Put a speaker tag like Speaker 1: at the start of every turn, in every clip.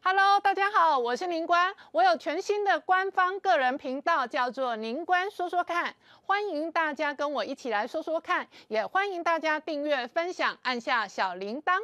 Speaker 1: Hello，大家好，我是宁官，我有全新的官方个人频道，叫做宁官说说看，欢迎大家跟我一起来说说看，也欢迎大家订阅、分享，按下小铃铛。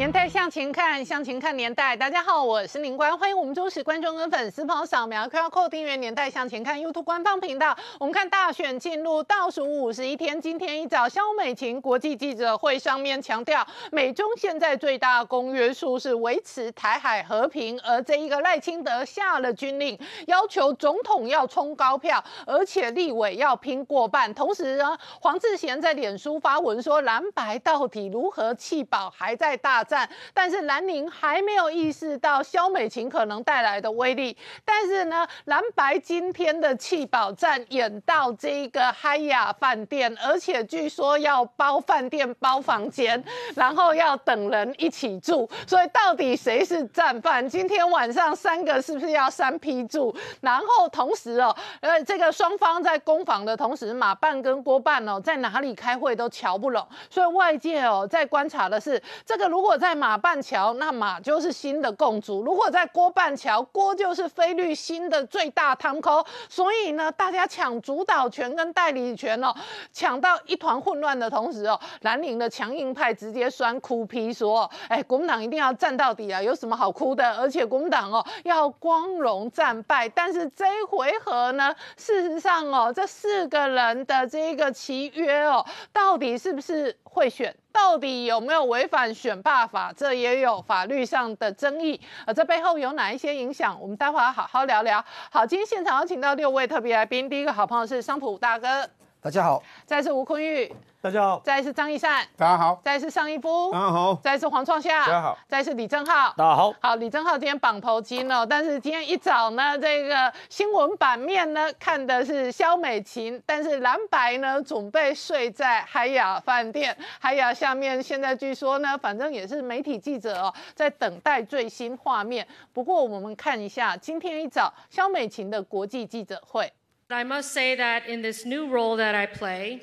Speaker 1: 年代向前看，向前看年代。大家好，我是林官，欢迎我们忠实观众跟粉丝朋友扫描 QR Code 订阅《年代向前看》YouTube 官方频道。我们看大选进入倒数五十一天，今天一早，肖美琴国际记者会上面强调，美中现在最大公约数是维持台海和平，而这一个赖清德下了军令，要求总统要冲高票，而且立委要拼过半。同时呢，黄志贤在脸书发文说，蓝白到底如何弃保，还在大。战，但是兰宁还没有意识到肖美琴可能带来的威力。但是呢，蓝白今天的弃保战演到这个嗨雅饭店，而且据说要包饭店、包房间，然后要等人一起住。所以到底谁是战犯？今天晚上三个是不是要三批住？然后同时哦，呃，这个双方在攻防的同时，马办跟郭办哦，在哪里开会都瞧不拢。所以外界哦，在观察的是这个如果。在马半桥，那马就是新的共主；如果在郭半桥，郭就是菲律新的最大汤口。所以呢，大家抢主导权跟代理权哦，抢到一团混乱的同时哦，蓝营的强硬派直接酸哭批说：“哎，国民党一定要战到底啊，有什么好哭的？而且国民党哦要光荣战败。但是这一回合呢，事实上哦，这四个人的这个契约哦，到底是不是会选？”到底有没有违反选罢法？这也有法律上的争议。而这背后有哪一些影响？我们待会儿好好聊聊。好，今天现场有请到六位特别来宾。第一个好朋友是商普大哥，
Speaker 2: 大家好；
Speaker 1: 再是吴坤玉。
Speaker 3: 大家好，
Speaker 1: 再是张一善，
Speaker 2: 大家好；
Speaker 1: 再是尚一夫，
Speaker 3: 大家好；
Speaker 1: 再是黄创夏，
Speaker 3: 大家好；
Speaker 1: 再是李正浩，
Speaker 3: 大家好。
Speaker 1: 好，李正浩今天绑头巾了，但是今天一早呢，这个新闻版面呢看的是肖美琴，但是蓝白呢准备睡在海雅饭店，海雅下面现在据说呢，反正也是媒体记者哦，在等待最新画面。不过我们看一下今天一早肖美琴的国际记者会。
Speaker 4: I must say that in this new role that I play.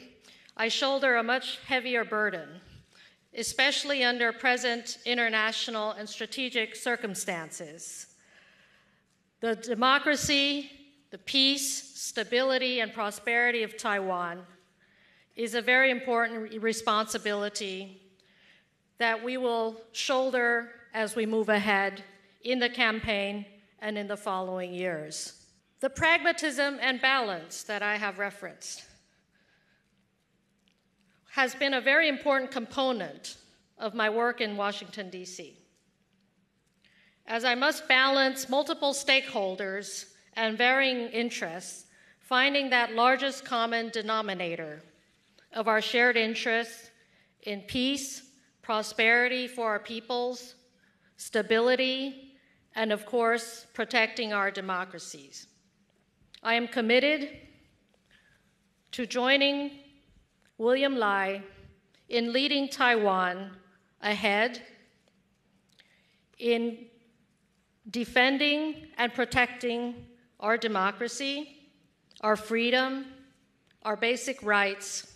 Speaker 4: I shoulder a much heavier burden, especially under present international and strategic circumstances. The democracy, the peace, stability, and prosperity of Taiwan is a very important responsibility that we will shoulder as we move ahead in the campaign and in the following years. The pragmatism and balance that I have referenced has been a very important component of my work in Washington, D.C. As I must balance multiple stakeholders and varying interests, finding that largest common denominator of our shared interests in peace, prosperity for our peoples, stability, and of course, protecting our democracies. I am committed to joining William Lai in leading Taiwan ahead in defending and protecting our democracy, our freedom, our basic rights,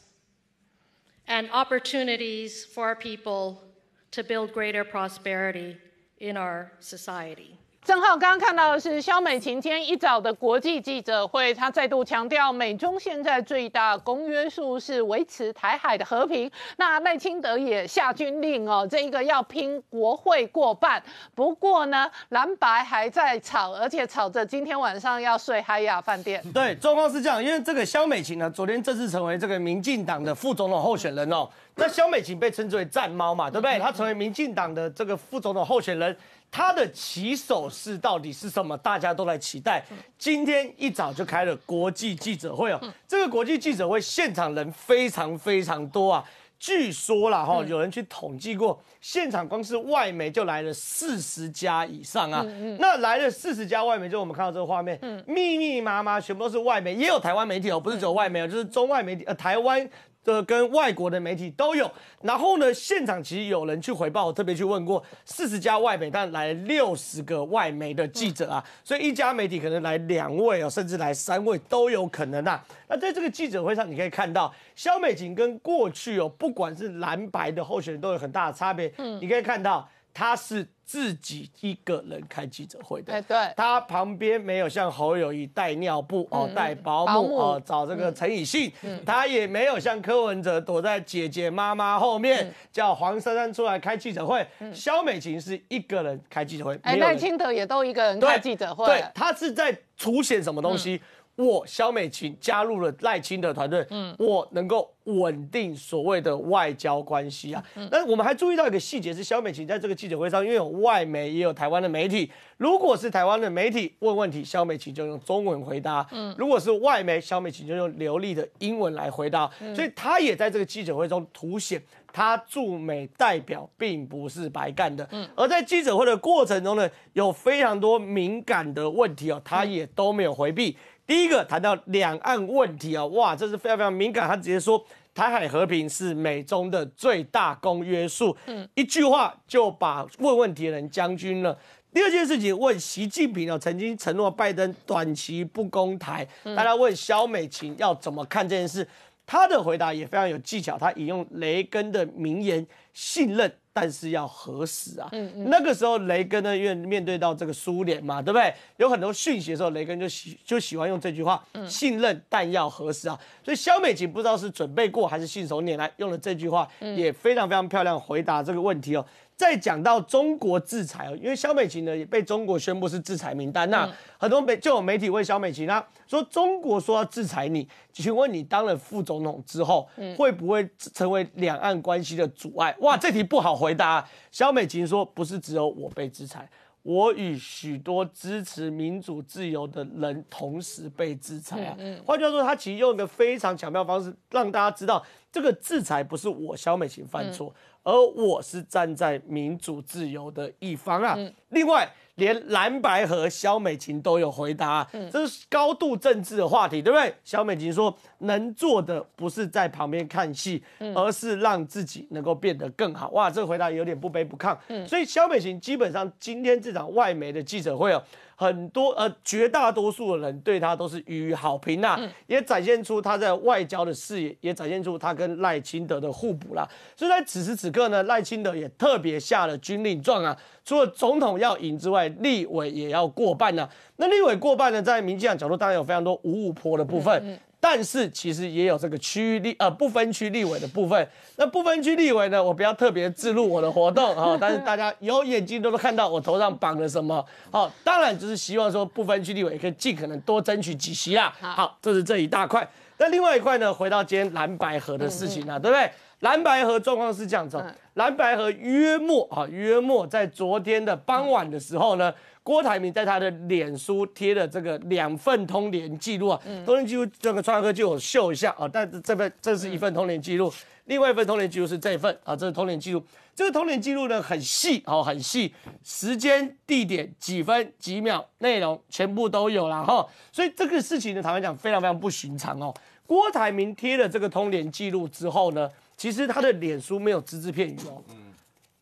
Speaker 4: and opportunities for our people to build greater prosperity in our society.
Speaker 1: 正好刚刚看到的是肖美琴今天一早的国际记者会，她再度强调，美中现在最大公约数是维持台海的和平。那赖清德也下军令哦，这一个要拼国会过半。不过呢，蓝白还在吵，而且吵着今天晚上要睡海雅饭店。
Speaker 3: 对，状况是这样，因为这个肖美琴呢，昨天正式成为这个民进党的副总统候选人哦。那肖美琴被称之为战猫嘛，对不对？她成为民进党的这个副总统候选人。他的起手式到底是什么？大家都来期待。今天一早就开了国际记者会哦，这个国际记者会现场人非常非常多啊。据说啦哈，有人去统计过，现场光是外媒就来了四十家以上啊。那来了四十家外媒，就我们看到这个画面，密密麻麻，全部都是外媒，也有台湾媒体哦，不是只有外媒哦，就是中外媒体，呃，台湾。这跟外国的媒体都有。然后呢，现场其实有人去回报，我特别去问过四十家外媒，但来六十个外媒的记者啊，所以一家媒体可能来两位哦，甚至来三位都有可能啊。那在这个记者会上，你可以看到肖美琴跟过去哦，不管是蓝白的候选人都有很大的差别。嗯，你可以看到。他是自己一个人开记者会的，
Speaker 1: 哎，对，
Speaker 3: 他旁边没有像侯友谊带尿布哦，带保姆哦，找这个陈以信，他也没有像柯文哲躲在姐姐妈妈后面叫黄珊珊出来开记者会，肖美琴是一个人开记者会，
Speaker 1: 哎，赖清德也都一个人开记者会，
Speaker 3: 对，他是在凸显什么东西？我肖美琴加入了赖清德团队，嗯，我能够稳定所谓的外交关系啊。那我们还注意到一个细节是，肖美琴在这个记者会上，因为有外媒也有台湾的媒体，如果是台湾的媒体问问题，肖美琴就用中文回答；嗯，如果是外媒，肖美琴就用流利的英文来回答。所以他也在这个记者会中凸显，他驻美代表并不是白干的。嗯，而在记者会的过程中呢，有非常多敏感的问题哦，他也都没有回避。第一个谈到两岸问题啊，哇，这是非常非常敏感。他直接说台海和平是美中的最大公约数，嗯，一句话就把问问题的人将军了。第二件事情问习近平啊，曾经承诺拜登短期不攻台，大家问肖美琴要怎么看这件事，他的回答也非常有技巧，他引用雷根的名言：信任。但是要核实啊！那个时候雷根呢，因为面对到这个苏联嘛，对不对？有很多讯息的时候，雷根就喜就喜欢用这句话：信任但要核实啊！所以肖美琴不知道是准备过还是信手拈来，用了这句话，也非常非常漂亮回答这个问题哦。再讲到中国制裁哦，因为萧美琴呢也被中国宣布是制裁名单，那很多媒就有媒体问萧美琴啊，说中国说要制裁你，请问你当了副总统之后，会不会成为两岸关系的阻碍？哇，这题不好回答。萧美琴说，不是只有我被制裁，我与许多支持民主自由的人同时被制裁啊。换句话说，他其实用一个非常巧妙方式，让大家知道这个制裁不是我萧美琴犯错。而我是站在民主自由的一方啊。另外，连蓝白和肖美琴都有回答，这是高度政治的话题，对不对？肖美琴说，能做的不是在旁边看戏，而是让自己能够变得更好。哇，这个回答有点不卑不亢。所以肖美琴基本上今天这场外媒的记者会哦。很多呃，绝大多数的人对他都是予以好评呐，也展现出他在外交的视野，也展现出他跟赖清德的互补啦。所以在此时此刻呢，赖清德也特别下了军令状啊，除了总统要赢之外，立委也要过半呢。那立委过半呢，在民进党角度当然有非常多五五坡的部分。但是其实也有这个区域立呃不分区立委的部分，那不分区立委呢，我不要特别记录我的活动啊，但是大家有眼睛都能看到我头上绑了什么，好，当然就是希望说不分区立委可以尽可能多争取几席啦。好，这是这一大块。那另外一块呢，回到今天蓝白河的事情啊，对不对？蓝白河状况是这样子，蓝白河约莫啊约莫在昨天的傍晚的时候呢。郭台铭在他的脸书贴了这个两份通联记录啊，通联记录这个川哥就有秀一下啊，但是这份这是一份通联记录，另外一份通联记录是这份啊，这是通联记录，这个通联记录呢很细哦，很细，时间、地点、几分几秒、内容全部都有了哈，所以这个事情呢，坦白讲非常非常不寻常哦。郭台铭贴了这个通联记录之后呢，其实他的脸书没有只字片语哦。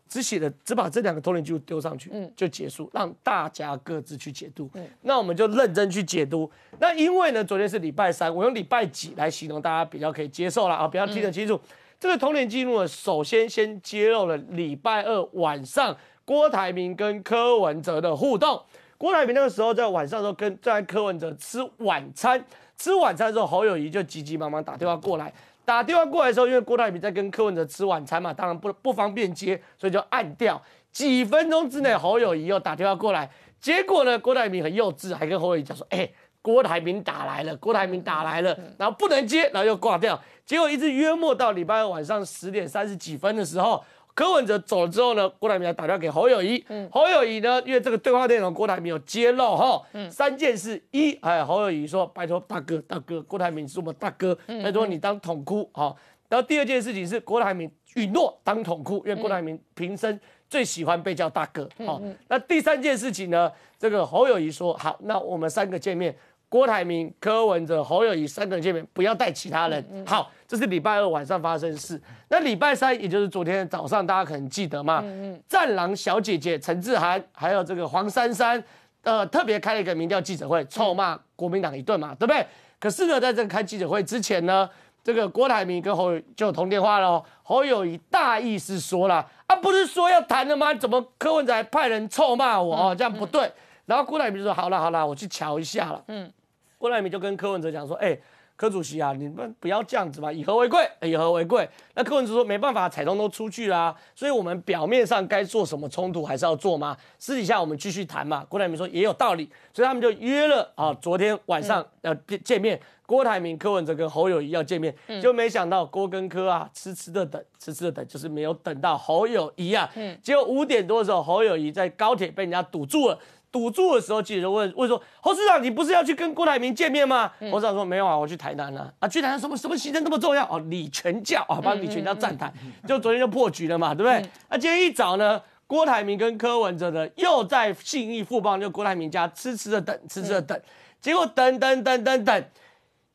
Speaker 3: 只写了只把这两个通联记录丢上去，嗯，就结束，让大家各自去解读。嗯，那我们就认真去解读。那因为呢，昨天是礼拜三，我用礼拜几来形容，大家比较可以接受了啊，比较听得清楚。这个通联记录呢，首先先揭露了礼拜二晚上郭台铭跟柯文哲的互动。郭台铭那个时候在晚上时候跟在柯文哲吃晚餐，吃晚餐的时候，侯友谊就急急忙忙打电话过来。打电话过来的时候，因为郭台铭在跟柯文哲吃晚餐嘛，当然不不方便接，所以就按掉。几分钟之内，侯友谊又打电话过来，结果呢，郭台铭很幼稚，还跟侯友谊讲说：“哎，郭台铭打来了，郭台铭打来了，然后不能接，然后又挂掉。”结果一直约莫到礼拜二晚上十点三十几分的时候。柯文哲走了之后呢，郭台铭打电话给侯友谊。侯友谊呢，因为这个对话内容郭台铭有揭露哈，三件事：一，哎，侯友谊说拜托大哥，大哥，郭台铭是我们大哥，拜托你当统哭哈。然后第二件事情是郭台铭允诺当统哭，因为郭台铭平生最喜欢被叫大哥。好，那第三件事情呢，这个侯友谊说好，那我们三个见面，郭台铭、柯文哲、侯友谊三个人见面，不要带其他人。好，这是礼拜二晚上发生事。那礼拜三，也就是昨天早上，大家可能记得嘛？战狼小姐姐陈志涵，还有这个黄珊珊，呃，特别开了一个民调记者会，臭骂国民党一顿嘛，对不对？可是呢，在这个开记者会之前呢，这个郭台铭跟侯友就通电话了。侯友谊大意是说了，啊，不是说要谈的吗？怎么柯文哲还派人臭骂我？哦，这样不对。然后郭台铭就说：好了好了，我去瞧一下了。嗯。郭台铭就跟柯文哲讲说：“哎，柯主席啊，你们不要这样子嘛，以和为贵，以和为贵。”那柯文哲说：“没办法，彩通都出去啦，所以我们表面上该做什么冲突还是要做嘛？私底下我们继续谈嘛。”郭台铭说：“也有道理。”所以他们就约了啊，昨天晚上要见面。郭台铭、柯文哲跟侯友谊要见面，就没想到郭跟柯啊，痴痴的等，痴痴的等，就是没有等到侯友谊啊。结果五点多的时候，侯友谊在高铁被人家堵住了。堵住的时候，记者就问问说：“侯市长，你不是要去跟郭台铭见面吗？”侯市长说：“没有啊，我去台南了。”啊，去台南什么什么行程那么重要？哦，李全教啊，帮李全教站台，就昨天就破局了嘛，对不对？那今天一早呢，郭台铭跟柯文哲呢又在信义富邦，就郭台铭家痴痴的等，痴痴的等，结果等等等等等，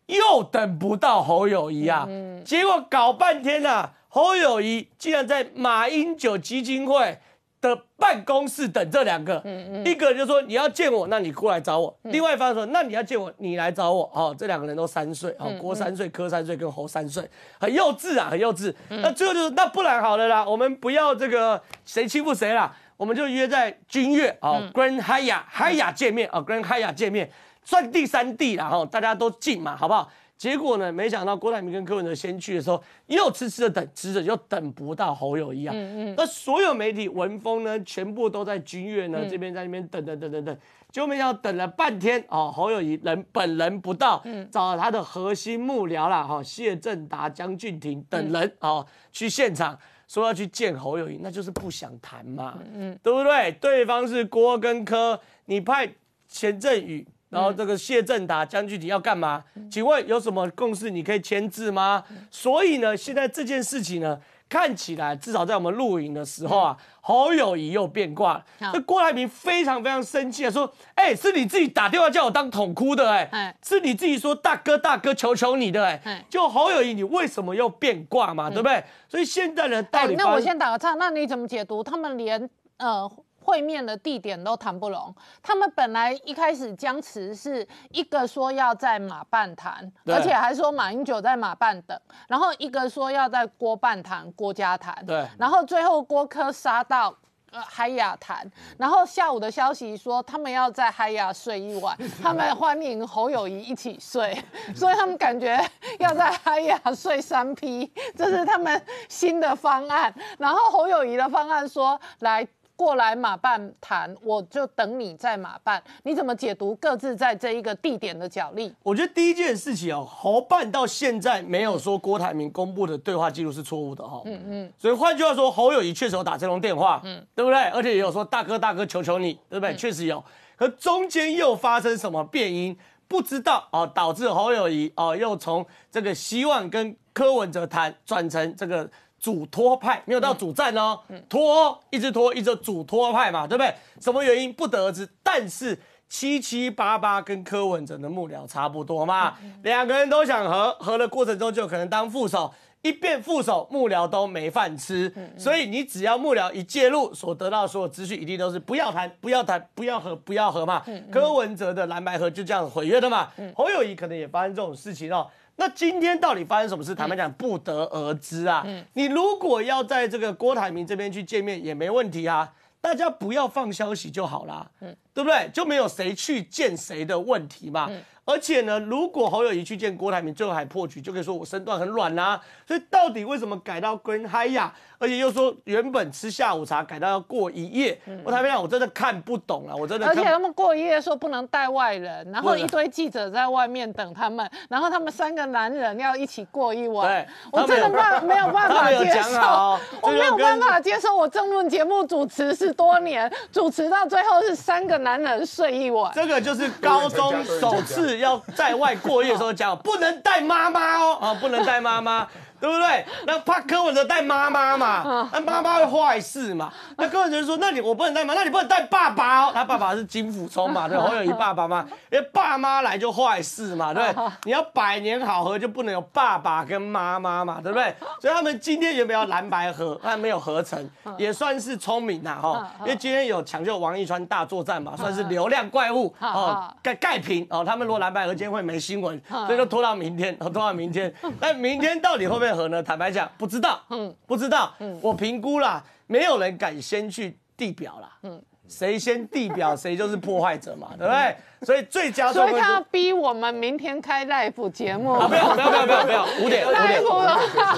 Speaker 3: 又等不到侯友谊啊！结果搞半天啊，侯友谊竟然在马英九基金会。的办公室等这两个，一个就说你要见我，那你过来找我；另外一方说，那你要见我，你来找我。哦，这两个人都三岁，哦，郭三岁，柯三岁，跟侯三岁，很幼稚啊，很幼稚。那最后就是，那不然好了啦，我们不要这个谁欺负谁啦，我们就约在君悦哦，Grand Hyatt 见面哦，Grand Hyatt 见面，算第三地了哈，大家都近嘛，好不好？结果呢？没想到郭台铭跟柯文哲先去的时候，又痴痴的等，迟着又等不到侯友谊啊。嗯嗯。那所有媒体文风呢，全部都在君悦呢这边在那边等等等等等，结果没想到等了半天哦，侯友谊人本人不到，找他的核心幕僚啦，哈，谢正达、江俊廷等人哦去现场说要去见侯友谊，那就是不想谈嘛，嗯，对不对？对方是郭跟柯，你派钱振宇。然后这个谢振达、江俊廷要干嘛？请问有什么共识？你可以签字吗？所以呢，现在这件事情呢，看起来至少在我们录影的时候啊，侯友谊又变卦了。那郭台铭非常非常生气啊，说：“哎，是你自己打电话叫我当桶哭的，哎，是你自己说大哥大哥求求你的，哎，就侯友谊，你为什么又变卦嘛？对不对？所以现在呢，到底……
Speaker 1: 那我先打个岔，那你怎么解读？他们连呃。会面的地点都谈不拢，他们本来一开始僵持是一个说要在马办谈，而且还说马英九在马办等，然后一个说要在郭办谈，郭家谈，
Speaker 3: 对，
Speaker 1: 然后最后郭科杀到呃海雅谈，然后下午的消息说他们要在海雅睡一晚，他们欢迎侯友谊一起睡，所以他们感觉要在海雅睡三批，这是他们新的方案，然后侯友谊的方案说来。过来马办谈，我就等你在马办。你怎么解读各自在这一个地点的角力？
Speaker 3: 我觉得第一件事情哦，侯办到现在没有说郭台铭公布的对话记录是错误的哈。嗯嗯。所以换句话说，侯友谊确实有打这通电话，嗯，对不对？而且也有说大哥大哥求求你，对不对？确实有。可中间又发生什么变因？不知道哦，导致侯友谊哦又从这个希望跟柯文哲谈转成这个。主托派没有到主战哦，拖一直拖，一直主托派嘛，对不对？什么原因？不得而知，但是七七八八跟柯文哲的幕僚差不多嘛，两个人都想和，和的过程中就可能当副手，一变副手，幕僚都没饭吃，所以你只要幕僚一介入，所得到所有资讯一定都是不要谈，不要谈，不要和，不要和嘛。柯文哲的蓝白合就这样毁约的嘛。侯友谊可能也发生这种事情哦。那今天到底发生什么事？坦白讲，不得而知啊。嗯你如果要在这个郭台铭这边去见面，也没问题啊。大家不要放消息就好啦，嗯对不对？就没有谁去见谁的问题嘛。而且呢，如果侯友谊去见郭台铭，最后还破局，就可以说我身段很软啦。所以到底为什么改到跟嗨呀？而且又说原本吃下午茶改到要过一夜，我台面上我真的看不懂了，我真的。
Speaker 1: 而且他们过一夜说不能带外人，然后一堆记者在外面等他们，然后他们三个男人要一起过一晚，我真的办没有办法接受，我没有办法接受。我争论节目主持是多年，主持到最后是三个男人睡一晚，
Speaker 3: 这个就是高中首次要在外过夜的时候讲，不能带妈妈哦，啊，不能带妈妈。对对不对？那怕柯文哲带妈妈嘛，那妈妈会坏事嘛。那柯文哲说，那你我不能带妈，那你不能带爸爸哦。他爸爸是金辅聪嘛，对，侯友谊爸爸嘛，因为爸妈来就坏事嘛，对不对？你要百年好合就不能有爸爸跟妈妈嘛，对不对？所以他们今天有没有蓝白合？但没有合成，也算是聪明呐哈。因为今天有抢救王一川大作战嘛，算是流量怪物哦，盖盖平哦。他们如果蓝白合今天会没新闻，所以就拖到明天，拖到明天。但明天到底会不会合呢？坦白讲，不知道，嗯，不知道。嗯，我评估啦，没有人敢先去地表啦，嗯。谁先地表，谁就是破坏者嘛，对不对？所以最佳
Speaker 1: 所以他要逼我们明天开 live 节目。
Speaker 3: 不要不要不要不要不要，五点五点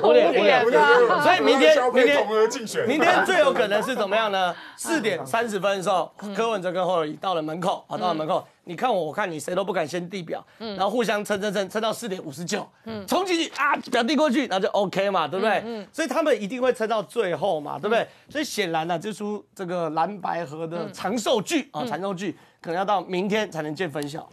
Speaker 3: 五点五点。所以明天明天明天最有可能是怎么样呢？四点三十分的时候，柯文哲跟侯友谊到了门口，啊，到了门口。你看我，我看你，谁都不敢先递表，嗯然后互相撑撑撑撑到四点五十九，冲进去啊，表递过去，那就 OK 嘛，对不对？所以他们一定会撑到最后嘛，对不对？所以显然呢，这出这个蓝白河的长寿剧啊，长寿剧可能要到明天才能见分晓。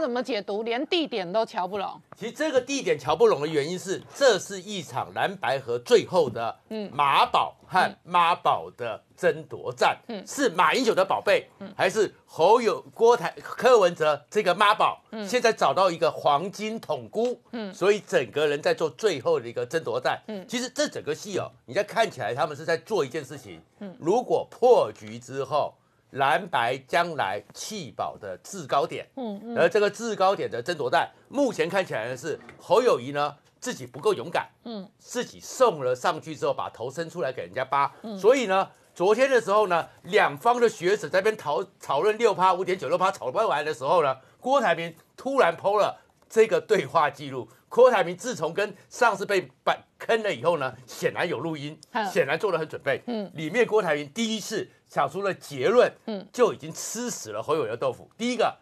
Speaker 1: 怎么解读？连地点都瞧不拢。
Speaker 2: 其实这个地点瞧不拢的原因是，这是一场蓝白河最后的马宝和妈宝的争夺战。嗯，是马英九的宝贝，还是侯友郭台柯文哲这个妈宝？嗯，现在找到一个黄金统姑。嗯，所以整个人在做最后的一个争夺战。嗯，其实这整个戏哦，你在看起来他们是在做一件事情。嗯，如果破局之后。蓝白将来弃保的制高点，嗯嗯，而这个制高点的争夺战，目前看起来呢是侯友谊呢自己不够勇敢，嗯，自己送了上去之后，把头伸出来给人家扒，所以呢，昨天的时候呢，两方的学者在边讨讨论六趴五点九六趴吵不完的时候呢，郭台铭突然抛了这个对话记录。郭台铭自从跟上次被板坑了以后呢，显然有录音，显然做了很准备，嗯，里面郭台铭第一次。想出了结论，嗯，就已经吃死了侯友谊的豆腐。第一个，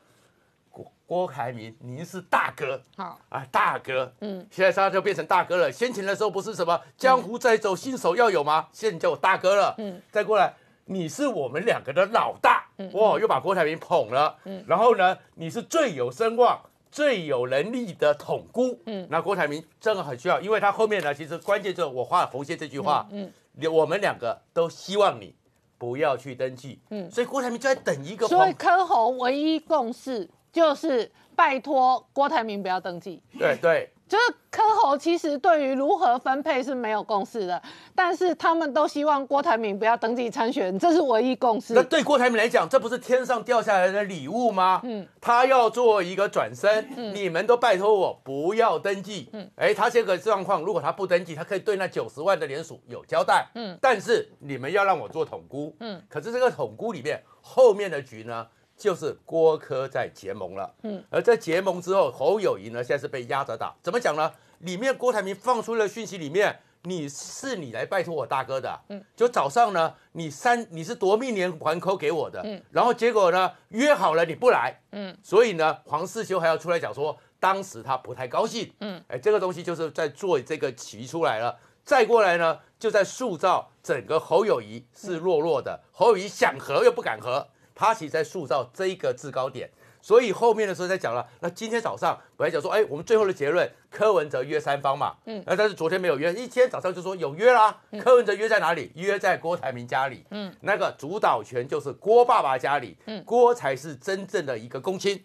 Speaker 2: 郭郭台铭，您是大哥，好啊，大哥，嗯，现在他就变成大哥了。先前的时候不是什么江湖再走，新手要有吗？现在叫我大哥了，嗯，再过来，你是我们两个的老大，哇，又把郭台铭捧了，嗯，然后呢，你是最有声望、最有能力的统姑，嗯，那郭台铭真的很需要，因为他后面呢，其实关键就是我画红线这句话，嗯，我们两个都希望你。不要去登记，嗯，所以郭台铭就在等一个。
Speaker 1: 所以柯红唯一共识就是拜托郭台铭不要登记。
Speaker 2: 对对。
Speaker 1: 就是柯侯其实对于如何分配是没有共识的，但是他们都希望郭台铭不要登记参选，这是唯一共识。
Speaker 2: 那对郭台铭来讲，这不是天上掉下来的礼物吗？嗯，他要做一个转身，你们都拜托我不要登记。嗯，哎，他这个状况，如果他不登记，他可以对那九十万的联署有交代。嗯，但是你们要让我做统估。嗯，可是这个统估里面后面的局呢？就是郭科在结盟了，嗯，而在结盟之后，侯友谊呢现在是被压着打，怎么讲呢？里面郭台铭放出的讯息里面，你是你来拜托我大哥的，嗯，就早上呢，你三你是夺命连环扣给我的，嗯，然后结果呢约好了你不来，嗯，所以呢黄世修还要出来讲说，当时他不太高兴，嗯，哎，这个东西就是在做这个棋出来了，再过来呢就在塑造整个侯友谊是弱弱的，侯友谊想和又不敢和。他其实在塑造这一个制高点，所以后面的时候在讲了。那今天早上本来讲说，哎，我们最后的结论，柯文哲约三方嘛，嗯，那但是昨天没有约，一天早上就说有约啦。柯文哲约在哪里？约在郭台铭家里，嗯，那个主导权就是郭爸爸家里，嗯，郭才是真正的一个公亲。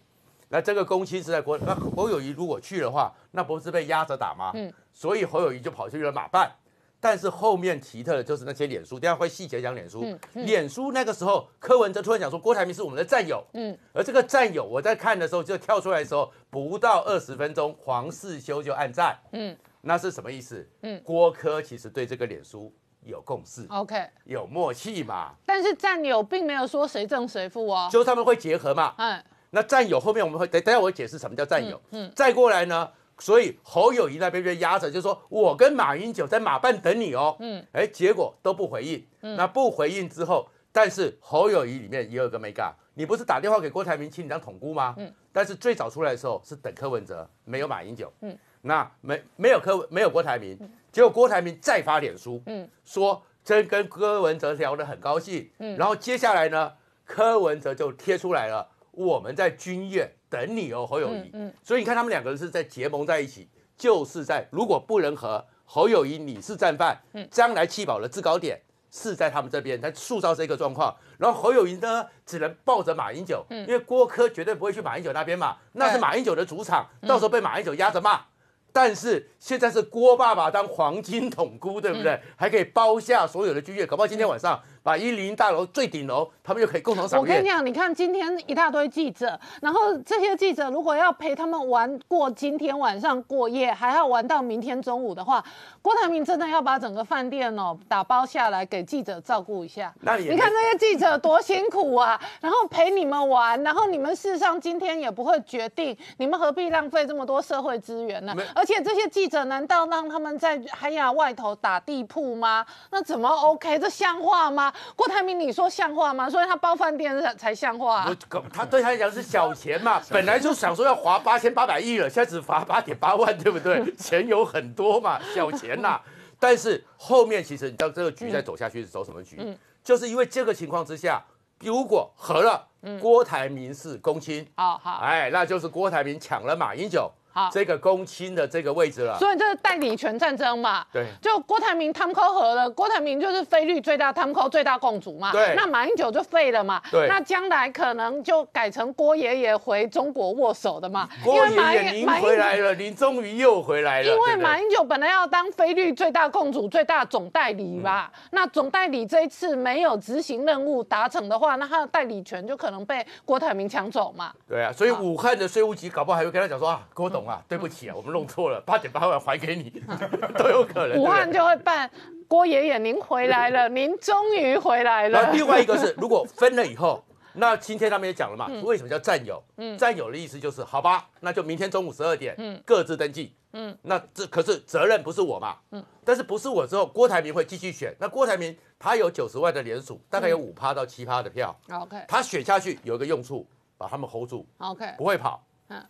Speaker 2: 那这个公亲是在郭，那侯友谊如果去的话，那不是被压着打吗？嗯，所以侯友谊就跑去了马办。但是后面奇特的就是那些脸书，等下会细节讲脸书。脸书那个时候，柯文哲突然讲说郭台铭是我们的战友。嗯，而这个战友，我在看的时候就跳出来的时候，不到二十分钟，黄世修就按赞。嗯，那是什么意思？嗯，郭柯其实对这个脸书有共识
Speaker 1: ，OK，
Speaker 2: 有默契嘛。
Speaker 1: 但是战友并没有说谁正谁负哦，
Speaker 2: 就是他们会结合嘛。嗯，那战友后面我们会等等下我会解释什么叫战友。嗯，再过来呢？所以侯友谊那边被压着，就说我跟马英九在马办等你哦。嗯，哎，结果都不回应。嗯，那不回应之后，但是侯友谊里面也有个没干，你不是打电话给郭台铭请你当统姑吗？嗯，但是最早出来的时候是等柯文哲，没有马英九。嗯，那没没有柯没有郭台铭，结果郭台铭再发脸书，嗯，说真跟柯文哲聊得很高兴。嗯，然后接下来呢，柯文哲就贴出来了，我们在军院等你哦，侯友谊。嗯，所以你看他们两个人是在结盟在一起，就是在如果不能和侯友谊你是战犯，嗯，将来弃保的制高点是在他们这边，他塑造这个状况。然后侯友谊呢，只能抱着马英九，因为郭科绝对不会去马英九那边嘛，那是马英九的主场，到时候被马英九压着骂。但是现在是郭爸爸当黄金统姑，对不对？还可以包下所有的军乐，搞不好今天晚上。把一零大楼最顶楼，他们就可以共同赏
Speaker 1: 我跟你讲，你看今天一大堆记者，然后这些记者如果要陪他们玩过今天晚上过夜，还要玩到明天中午的话，郭台铭真的要把整个饭店哦打包下来给记者照顾一下。
Speaker 2: 那
Speaker 1: 你看这些记者多辛苦啊，然后陪你们玩，然后你们事实上今天也不会决定，你们何必浪费这么多社会资源呢？而且这些记者难道让他们在海雅外头打地铺吗？那怎么 OK？这像话吗？郭台铭，你说像话吗？所以他包饭店才才像话。
Speaker 2: 他对他来讲是小钱嘛，本来就想说要罚八千八百亿了，现在只罚八点八万，对不对？钱有很多嘛，小钱呐。但是后面其实你知道这个局再走下去是走什么局？嗯，就是因为这个情况之下，如果合了，郭台铭是公亲，
Speaker 1: 好好，
Speaker 2: 哎，那就是郭台铭抢了马英九。
Speaker 1: 好，
Speaker 2: 这个公卿的这个位置了，
Speaker 1: 所以这是代理权战争嘛？
Speaker 2: 对，
Speaker 1: 就郭台铭汤扣和了，郭台铭就是菲律最大汤扣最大共主嘛。
Speaker 2: 对，
Speaker 1: 那马英九就废了嘛。
Speaker 2: 对，
Speaker 1: 那将来可能就改成郭爷爷回中国握手的嘛。
Speaker 2: 郭爷爷您回来了，您终于又回来了。
Speaker 1: 因为马英九本来要当菲律最大共主、最大总代理嘛，那总代理这一次没有执行任务达成的话，那他的代理权就可能被郭台铭抢走嘛。
Speaker 2: 对啊，所以武汉的税务局搞不好还会跟他讲说啊，郭董啊，对不起啊。我们弄错了，八点八万还给你，都有可能。
Speaker 1: 武汉就会办郭爷爷，您回来了，您终于回来了。
Speaker 2: 另外一个是，如果分了以后，那今天他们也讲了嘛，为什么叫战友？嗯，战友的意思就是，好吧，那就明天中午十二点，嗯，各自登记。嗯，那这可是责任不是我嘛？嗯，但是不是我之后，郭台铭会继续选。那郭台铭他有九十万的联署，大概有五趴到七趴的票。
Speaker 1: OK，
Speaker 2: 他选下去有一个用处，把他们 hold 住。
Speaker 1: OK，
Speaker 2: 不会跑。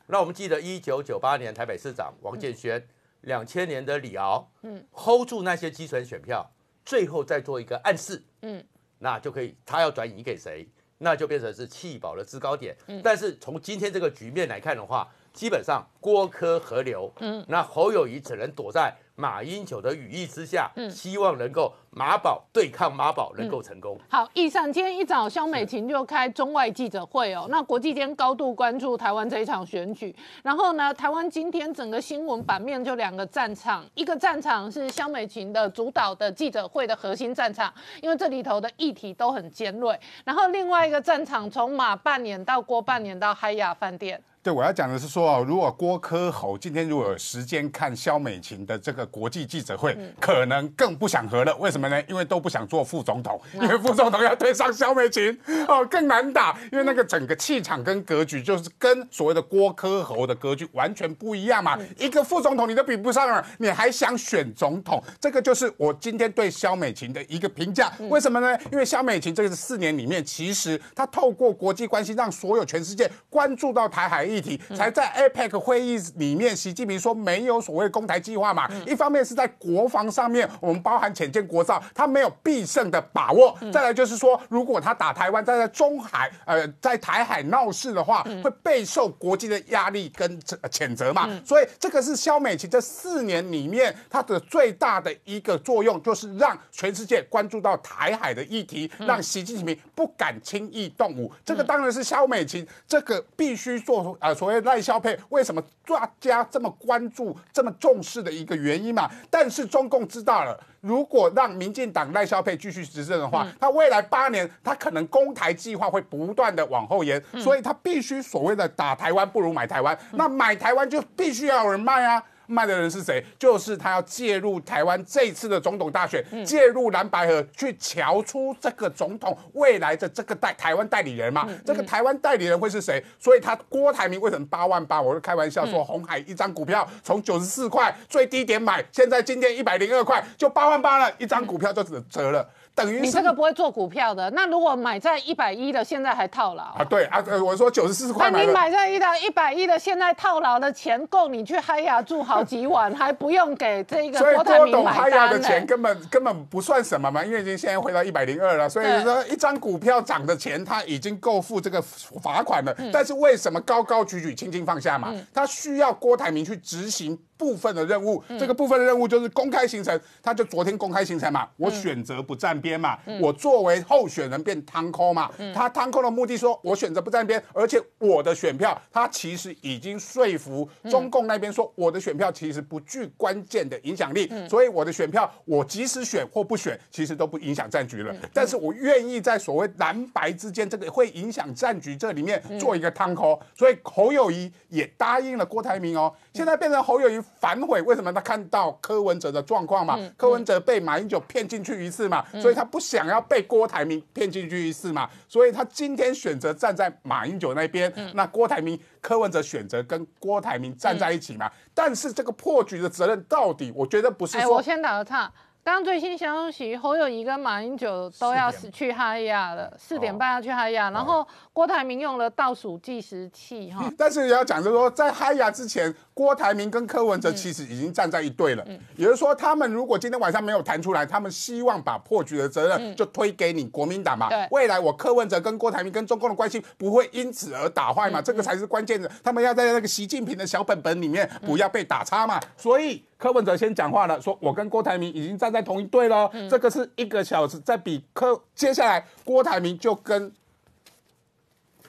Speaker 2: 那我们记得一九九八年台北市长王建轩，两千年的李敖，嗯，hold 住那些基层选票，最后再做一个暗示，嗯，那就可以，他要转移给谁，那就变成是弃保的制高点。嗯，但是从今天这个局面来看的话，基本上郭科合流，嗯，那侯友谊只能躲在。马英九的羽翼之下，嗯，希望能够马宝对抗马宝能够成功。
Speaker 1: 好，以上今天一早，肖美琴就开中外记者会哦。那国际间高度关注台湾这一场选举，然后呢，台湾今天整个新闻版面就两个战场，一个战场是肖美琴的主导的记者会的核心战场，因为这里头的议题都很尖锐。然后另外一个战场，从马半年到郭半年到嗨雅饭店。
Speaker 5: 对，我要讲的是说如果郭科侯今天如果有时间看肖美琴的这个国际记者会，可能更不想和了。为什么呢？因为都不想做副总统，因为副总统要对上肖美琴，哦，更难打。因为那个整个气场跟格局，就是跟所谓的郭科侯的格局完全不一样嘛。一个副总统你都比不上了，你还想选总统？这个就是我今天对肖美琴的一个评价。为什么呢？因为肖美琴这个是四年里面，其实她透过国际关系，让所有全世界关注到台海。议题才在 APEC 会议里面，习近平说没有所谓攻台计划嘛。一方面是在国防上面，我们包含浅见国造，他没有必胜的把握。再来就是说，如果他打台湾，在在中海呃在台海闹事的话，会备受国际的压力跟谴责嘛。所以这个是肖美琴这四年里面它的最大的一个作用，就是让全世界关注到台海的议题，让习近平不敢轻易动武。这个当然是肖美琴这个必须做出。啊，所谓赖萧配为什么大家这么关注、这么重视的一个原因嘛？但是中共知道了，如果让民进党赖萧配继续执政的话，他未来八年他可能攻台计划会不断的往后延，所以他必须所谓的打台湾不如买台湾，那买台湾就必须要有人卖啊。卖的人是谁？就是他要介入台湾这次的总统大选，介入蓝白河去瞧出这个总统未来的这个代台湾代理人嘛？这个台湾代理人会是谁？所以他郭台铭为什么八万八？我就开玩笑说，红海一张股票从九十四块最低点买，现在今天一百零二块，就八万八了，一张股票就折了。等于
Speaker 1: 你这个不会做股票的，那如果买在一百一的，现在还套牢
Speaker 5: 啊？对啊，我说九十四块
Speaker 1: 那你买在一的一百一的，现在套牢的钱够你去嗨呀住好。几晚，还不用给这个
Speaker 5: 所以
Speaker 1: 郭台铭买
Speaker 5: 郭董哈亚的。钱根本根本不算什么嘛，因为已经现在回到一百零二了，所以说一张股票涨的钱，他已经够付这个罚款
Speaker 1: 嗯
Speaker 5: 了。但是为什么高高举举、轻轻放下嘛？他需要郭台铭去执行。部分的任务，
Speaker 1: 嗯。
Speaker 5: 这个部分的任务就是公开行程，他就昨天公开行程嘛，我选择不站边嘛，
Speaker 1: 嗯。
Speaker 5: 我作为候选人变摊空嘛，他摊空的目的说，我选择不站边，而且我的选票，他其实已经说服中共那边说，我的选票其实不具关键的影响力，所以我的选票，我即使选或不选，其实都不影响战局了。但是我愿意在所谓蓝白之间这个会影响战局这里面做一个摊空，所以侯友谊也答应了郭台铭哦，现在变成侯友谊反悔，为什么？他看到柯文哲的状况嘛，柯文哲被马英九骗进去一次嘛，所以他不想要被郭台铭骗进去一次嘛，所以他今天选择站在马英九那边，那郭台铭、柯文哲选择跟郭台铭站在一起嘛。但是这个破局的责任到底，我觉得不是
Speaker 1: 哎，我先打个岔。刚刚最新消息，侯友谊跟马英九都要
Speaker 5: 4点
Speaker 1: 去哈亚了，四点半要去嗨
Speaker 5: 哦
Speaker 1: 亚，然后郭台铭用了倒数计时器哈。
Speaker 5: 但是也要讲，就是说，在哈亚之前，郭台铭跟柯文哲其实已经站在一队了。也就是说，他们如果今天晚上没有谈出来，他们希望把破局的责任就推给你国民党嘛。
Speaker 1: 对
Speaker 5: 未来我柯文哲跟郭台铭跟中共的关系不会因此而打坏嘛，这个才是关键的。他们要在那个习近平的小本本里面不要被打叉嘛。所以柯文哲先讲话了，说我跟郭台铭已经站在同一队了。这个是一个小时，在比柯，接下来郭台铭就跟。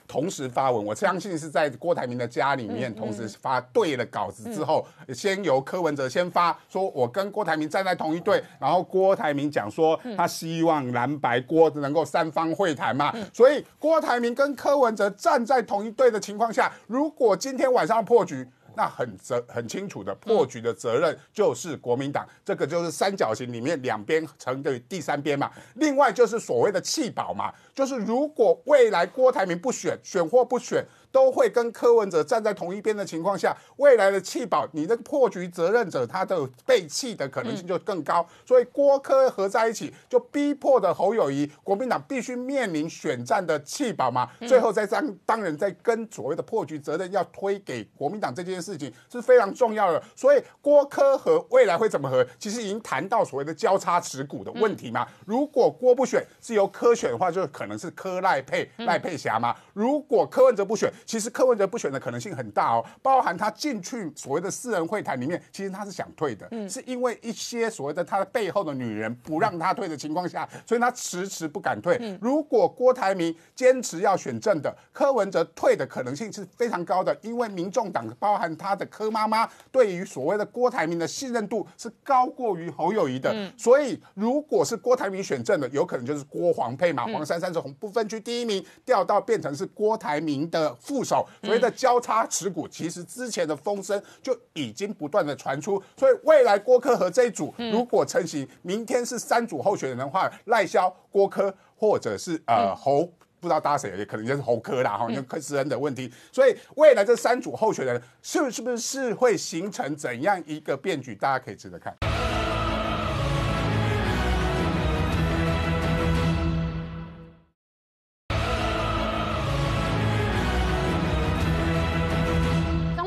Speaker 5: 同时发文，我相信是在郭台铭的家里面同时发对了稿子之后，先由柯文哲先发，说我跟郭台铭站在同一队，然后郭台铭讲说他希望蓝白郭能够三方会谈嘛，所以郭台铭跟柯文哲站在同一队的情况下，如果今天晚上破局。那很责很清楚的破局的责任就是国民党，这个就是三角形里面两边成的第三边嘛。另外就是所谓的弃保嘛，就是如果未来郭台铭不选，选或不选。都会跟柯文哲站在同一边的情况下，未来的弃保，你的破局责任者他的被弃的可能性就更高。所以郭柯合在一起，就逼迫的侯友谊，国民党必须面临选战的弃保嘛。最后再当当然再跟所谓的破局责任要推给国民党这件事情是非常重要的。所以郭柯和未来会怎么和，其实已经谈到所谓的交叉持股的问题嘛。如果郭不选是由柯选的话，就可能是柯赖配赖佩霞嘛。如果柯文哲不选，其实柯文哲不选的可能性很大哦，包含他进去所谓的私人会谈里面，其实他是想退的，是因为一些所谓的他的背后的女人不让他退的情况下，所以他迟迟不敢退。如果郭台铭坚持要选正的，柯文哲退的可能性是非常高的，因为民众党包含他的柯妈妈对于所谓的郭台铭的信任度是高过于侯友谊的，所以如果是郭台铭选正的，有可能就是郭黄配嘛，黄珊珊是红不分区第一名，掉到变成是郭台铭的副手，所谓的交叉持股，其实之前的风声就已经不断的传出，所以未来郭科和这一组如果成型，明天是三组候选人的话，赖萧、郭科或者是呃侯。不知道搭谁，也可能就是侯科啦哈，因为柯志恩的问题，所以未来这三组候选人是是不是是会形成怎样一个变局？大家可以值得看。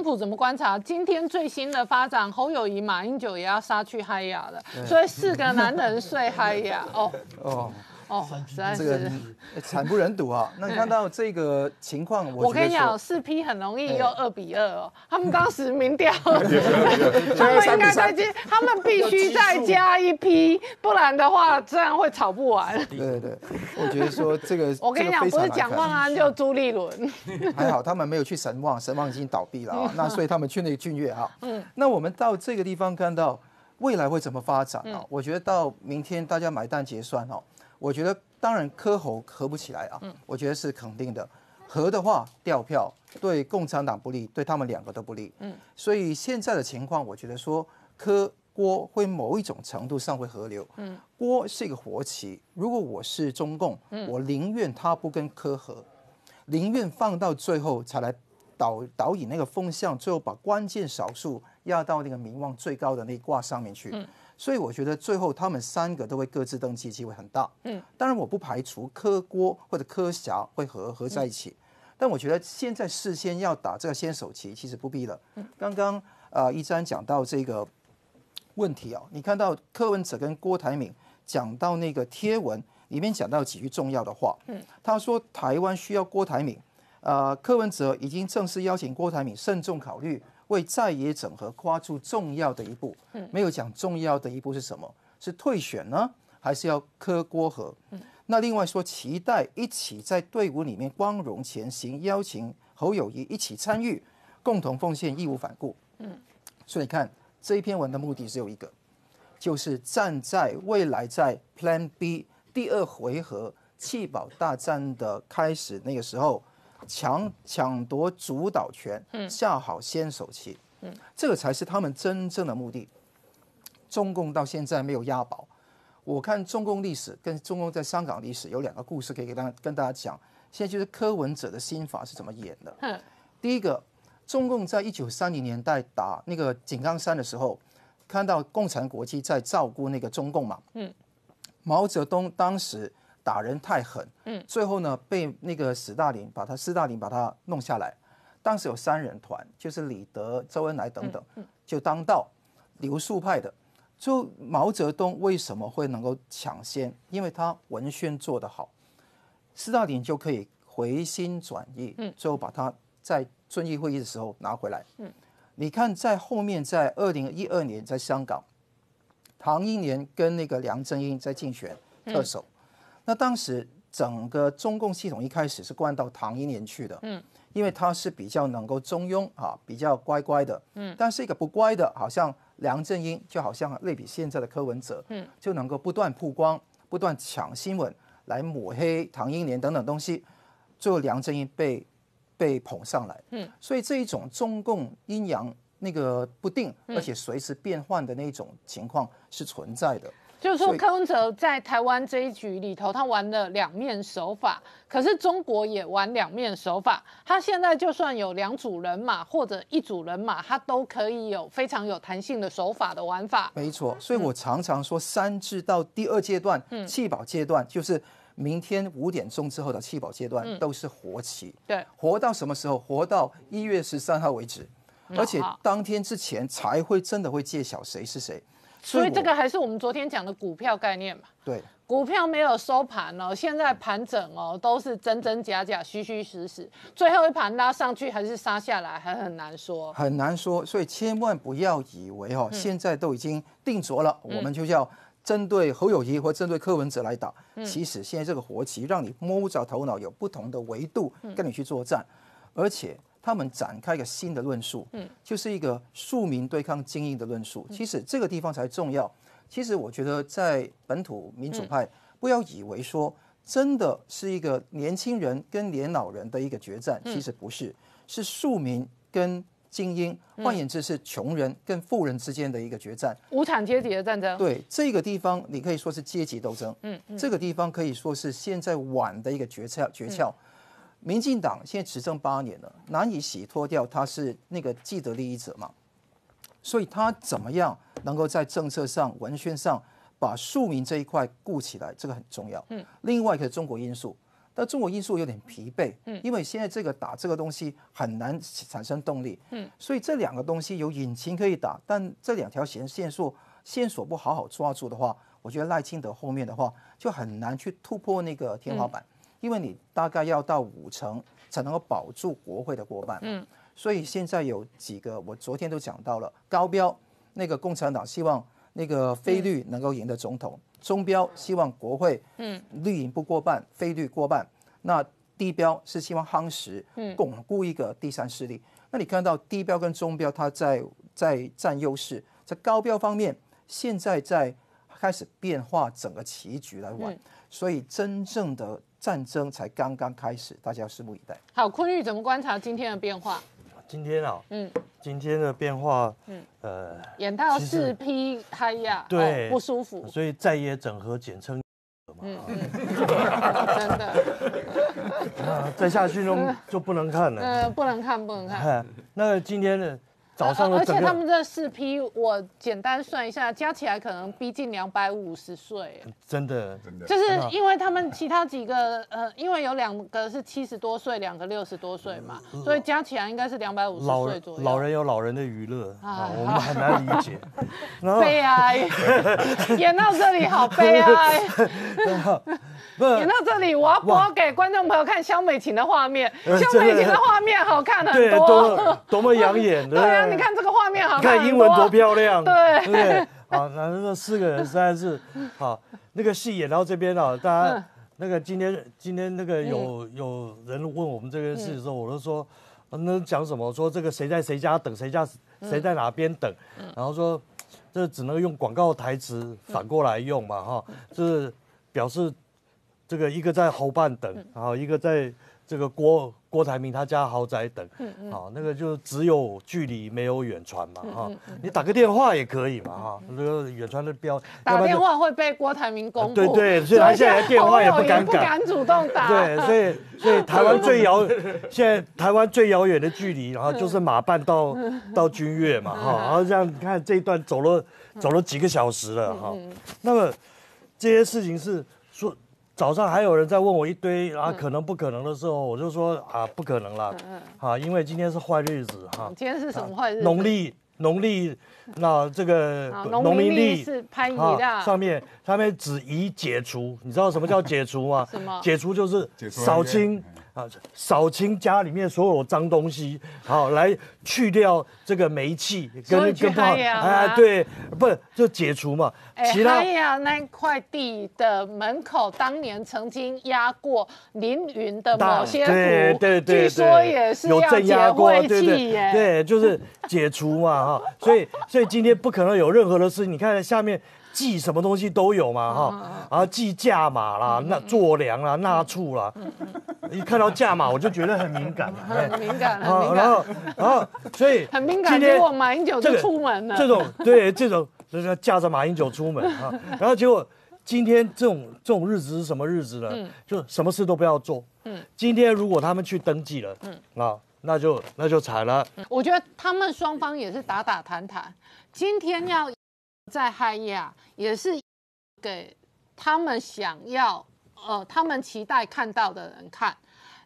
Speaker 1: 普怎么观察？今天最新的发展？侯友谊、马英九也要杀去嗨雅了，所以四个男人睡嗨雅哦。
Speaker 6: 哦，
Speaker 1: 哦，
Speaker 6: 这个
Speaker 1: 是。
Speaker 6: 惨不忍睹啊！那你看到这个情况，我
Speaker 1: 我跟你讲，四批很容易又二比二哦。他们当时民调，他们应该再加，他们必须再加一批，不然的话这样会吵不完。
Speaker 6: 对对对，我觉得说这个，
Speaker 1: 我跟你讲，不是蒋万安就朱立伦。
Speaker 6: 还好他们没有去神旺，神旺已经倒闭了啊，那所以他们去那个俊岳啊。嗯，那我们到这个地方看到未来会怎么发展啊？我觉得到明天大家买单结算哦，我觉得当然科侯合不起来啊，我觉得是肯定的。合的话掉票对共产党不利，对他们两个都不利。嗯，所以现在的情况，我觉得说科郭会某一种程度上会合流。嗯，郭是一个活棋，如果我是中共，我宁愿他不跟科合。宁愿放到最后才来导导引那个风向，最后把关键少数压到那个名望最高的那一卦上面去。所以我觉得最后他们三个都会各自登记，机会很大。嗯，当然我不排除柯郭或者柯霞会合合在一起，但我觉得现在事先要打这个先手棋其实不必了。刚刚呃一瞻讲到这个问题啊，你看到柯文哲跟郭台铭讲到那个贴文里面讲到几句重要的话，嗯，他说台湾需要郭台铭，呃，柯文哲已经正式邀请郭台铭慎重考虑为在野整合跨出重要的一步，嗯，没有讲重要的一步是什么，是退选呢，还是要柯郭和？嗯，那另外说期待一起在队伍里面光荣前行，邀请侯友谊一起参与，共同奉献，义无反顾。嗯，所以你看这一篇文的目的只有一个，就是站在未来在 Plan B 第二回合弃保大战的开始那个时候，抢抢夺主导权，下好先手棋。嗯，这个才是他们真正的目的。中共到现在没有押宝。我看中共历史跟中共在香港历史有两个故事可以给大家跟大家讲。现在就是柯文哲的心法是怎么演的。第一个，中共在一九三零年代打那个井冈山的时候，看到共产国际在照顾那个中共嘛。嗯。毛泽东当时打人太狠，嗯，最后呢被那个史大林把他斯大林把他弄下来。当时有三人团，就是李德、周恩来等等，就当道留宿派的。就毛泽东为什么会能够抢先？因为他文宣做得好，斯大林就可以回心转意，嗯，最后把他在遵义会议的时候拿回来。嗯，你看在后面，在二零一二年在香港，唐英年跟那个梁振英在竞选特首，那当时整个中共系统一开始是灌到唐英年去的，嗯，因为他是比较能够中庸啊，比较乖乖的，嗯，但是一个不乖的，好像。梁振英就好像类比现在的柯文哲，嗯，就能够不断曝光、不断抢新闻来抹黑唐英年等等东西，最后梁振英被被捧上来，嗯，所以这一种中共阴阳那个不定，而且随时变换的那种情况是存在的。
Speaker 1: 就是说，柯文哲在台湾这一局里头，他玩了两面手法，可是中国也玩两面手法。他现在就算有两组人马或者一组人马，他都可以有非常有弹性的手法的玩法。
Speaker 6: 没错，所以我常常说，三至到第二阶段，弃保阶段，就是明天五点钟之后的弃保阶段，都是活期。
Speaker 1: 对，
Speaker 6: 活到什么时候？活到一月十三号为止，而且当天之前才会真的会揭晓谁是谁。
Speaker 1: 所以这个还是我们昨天讲的股票概念嘛？
Speaker 6: 对，
Speaker 1: 股票没有收盘哦，现在盘整哦，都是真真假假、虚虚实实，最后一盘拉上去还是杀下来，还很难说。
Speaker 6: 很难说，所以千万不要以为哦，现在都已经定着了，我们就要针对侯友谊或针对柯文哲来打。其实现在这个活棋让你摸不着头脑，有不同的维度跟你去作战，而且。他们展开一个新的论述，嗯，就是一个庶民对抗精英的论述。其实这个地方才重要。其实我觉得在本土民主派，不要以为说真的是一个年轻人跟年老人的一个决战，其实不是，是庶民跟精英，换言之是穷人跟富人之间的一个决战，
Speaker 1: 无产阶级的战争。
Speaker 6: 对这个地方，你可以说是阶级斗争。嗯，这个地方可以说是现在晚的一个诀窍诀窍。民进党现在执政八年了，难以洗脱掉他是那个既得利益者嘛，所以他怎么样能够在政策上、文宣上把庶民这一块顾起来，这个很重要。嗯，另外一个中国因素，但中国因素有点疲惫，嗯，因为现在这个打这个东西很难产生动力，嗯，所以这两个东西有引擎可以打，但这两条线线索线索不好好抓住的话，我觉得赖清德后面的话就很难去突破那个天花板。因为你大概要到五成才能够保住国会的过半，嗯，所以现在有几个，我昨天都讲到了，高标那个共产党希望那个非绿能够赢得总统，中标希望国会，嗯，绿营不过半，非绿过半，那低标是希望夯实，嗯，巩固一个第三势力。那你看到低标跟中标，它在在占优势，在高标方面，现在在开始变化整个棋局来玩，所以真正的。战争才刚刚开始，大家要拭目以待。
Speaker 1: 好，坤玉怎么观察今天的变化？
Speaker 7: 今天啊，嗯，今天的变化，嗯，
Speaker 1: 呃，演到四批嗨呀，
Speaker 7: 对，
Speaker 1: 不舒服，
Speaker 7: 所以在野整合简称
Speaker 1: 嘛，嗯，真的，
Speaker 7: 再下去就就不能看了，
Speaker 1: 呃，不能看，不能看。
Speaker 7: 那今天呢，早上
Speaker 1: 而且他们这四批，我简单算一下，加起来可能逼近两百五十岁。
Speaker 7: 真的
Speaker 5: 真的
Speaker 1: 就是因为他们其他几个，呃，因为有两个是七十多岁，两个六十多岁嘛，所以加起来应该是两百五十岁左右。
Speaker 7: 老人有老人的娱乐，
Speaker 1: 哎
Speaker 7: 啊我们很难理解。
Speaker 1: 悲哀，演到这里好悲哀。演到这里，我要播给观众朋友看肖美琴的画面。
Speaker 7: 呃
Speaker 1: 萧美琴的画面好看很，多。
Speaker 7: 多多么养眼，
Speaker 1: 对啊，
Speaker 7: 不
Speaker 1: 你看这个画面好
Speaker 7: 你
Speaker 1: 看
Speaker 7: 看英文多漂亮，
Speaker 1: 对。
Speaker 7: 对不对？好，那那四个人实在是好，那个戏演到这边啊，大
Speaker 1: 嗯。
Speaker 7: 家那个今天今天那个有有人问我们这个事的时候，我都说，啊那讲什么？说这个谁在谁家等，谁家
Speaker 1: 嗯。
Speaker 7: 谁在哪边等，然后说这只能用广告台词反过来用嘛，哈，就是表示这个一个在后半等，然后一个在这个郭郭台铭他家豪宅等，好，那个就只有距离没有远传嘛，哈，你打个电话也可以嘛，哈，那个远传的标，
Speaker 1: 打电话会被郭台铭公布。
Speaker 7: 对对所以他现在电话也不敢
Speaker 1: 不敢主动打。
Speaker 7: 对，所以所以台湾最遥，现在台湾最遥远的距离，然后就是马办到到君悦嘛，哈，然后这样你看这一段走了走了几个小时了哈，那么这些事情是说。早上还有人在问我一堆啊，可能不可能的时候，我就说啊，不可能啦，啊，因为今天是坏日子哈，
Speaker 1: 今天是什么坏日子？
Speaker 7: 农历农历那这个
Speaker 1: 啊农民历是拍一
Speaker 7: 啊
Speaker 1: 的。
Speaker 7: 上面上面只宜解除，你知道什么叫解除吗？
Speaker 1: 什么？
Speaker 7: 解除就是扫清啊，扫清家里面所有脏东西，好来去掉这个煤气
Speaker 1: 所以去
Speaker 7: 不好
Speaker 1: 海洋啊
Speaker 7: 哎对，不就解除嘛，
Speaker 1: 哎，
Speaker 7: 其他
Speaker 1: 海雅那块地的门口，当年曾经压过凌云的某些图，
Speaker 7: 对对对，
Speaker 1: 据说也是
Speaker 7: 有
Speaker 1: 要解
Speaker 7: 镇压过，
Speaker 1: 晦
Speaker 7: 对对
Speaker 1: 气耶。
Speaker 7: 对，就是解除嘛哈，所以所以今天不可能有任何的事，你看下面。记什么东西都有嘛哈，然后记价码啦、那做粮啦、纳畜啦，一看到价码我就觉得很敏感，哎
Speaker 1: 很敏感，很
Speaker 7: 好，
Speaker 1: 敏
Speaker 7: 然后，然后所以
Speaker 1: 很敏感。结果马英九就出门了。
Speaker 7: 这种对这种就是驾着马英九出门啊，然后结果今天这种这种日子是什么日子呢？
Speaker 1: 嗯
Speaker 7: 就什么事都不要做。嗯，今天如果他们去登记了，嗯啊，那就那就惨了。
Speaker 1: 我觉得他们双方也是打打谈谈。今天要在嗨亚，也是给他们想要呃，他们期待看到的人看。